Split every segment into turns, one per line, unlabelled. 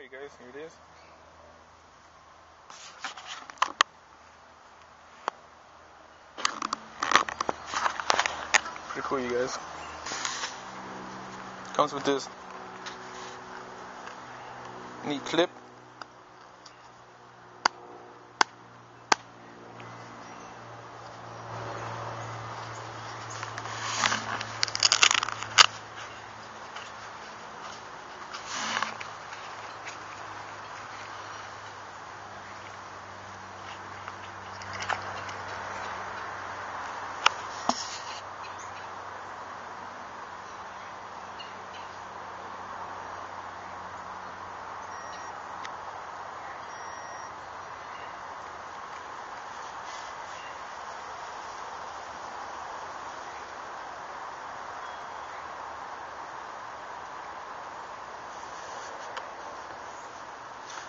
Alright, you guys, here it is. Pretty cool, you guys. Comes with this neat clip.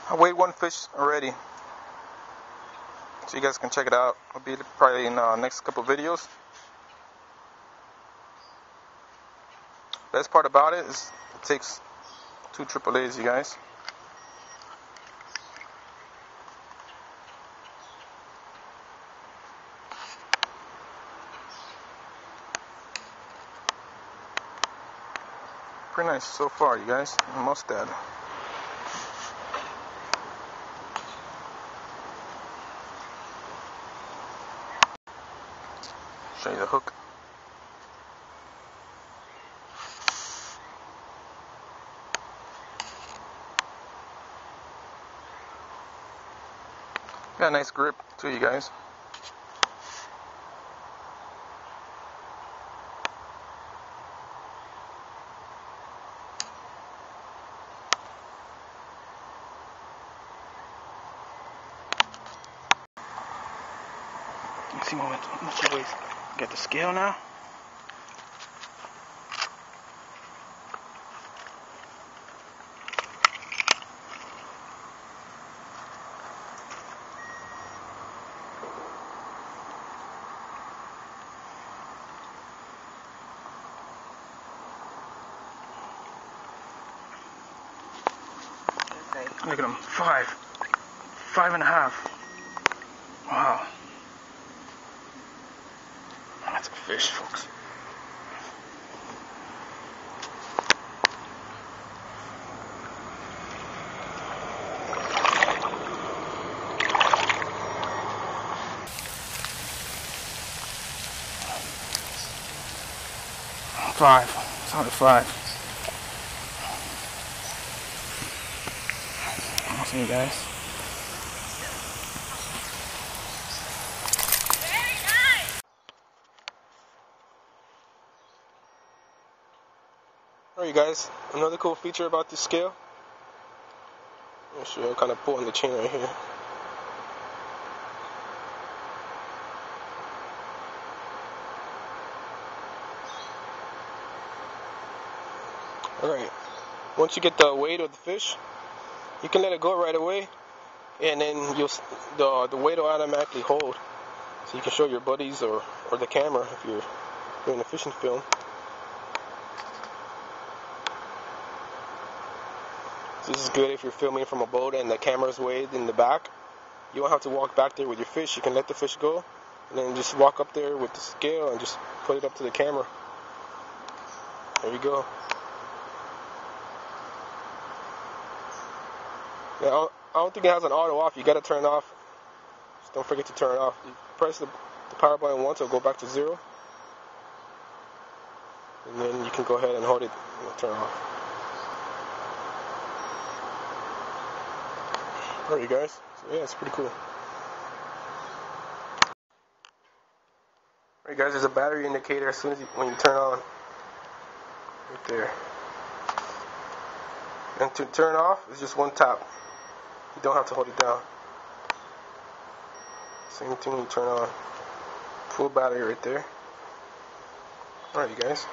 I weighed one fish already. So you guys can check it out. It'll be probably in uh, next couple videos. Best part about it is it takes two AAA's, you guys. Pretty nice so far, you guys. Almost Show you the hook. Got a nice grip too, you guys. Got the scale now. Look at them. Five. Five and a half. Wow. That's a fish, folks. Five. Solid five. Awesome, you guys. Alright guys, another cool feature about this scale. I'm sure I'm kind of pulling the chain right here. Alright, once you get the weight of the fish, you can let it go right away and then you'll the, the weight will automatically hold. So you can show your buddies or, or the camera if you're doing a fishing film. This is good if you're filming from a boat and the camera's way in the back. You don't have to walk back there with your fish. You can let the fish go and then just walk up there with the scale and just put it up to the camera. There you go. Yeah, I don't think it has an auto off. You gotta turn it off. Just don't forget to turn it off. You press the, the power button once, it'll go back to zero. And then you can go ahead and hold it and turn it off. Alright, you guys. So, yeah, it's pretty cool. Alright, guys. There's a battery indicator as soon as you, when you turn on. Right there. And to turn off, it's just one tap. You don't have to hold it down. Same thing when you turn on. Full battery right there. Alright, you guys.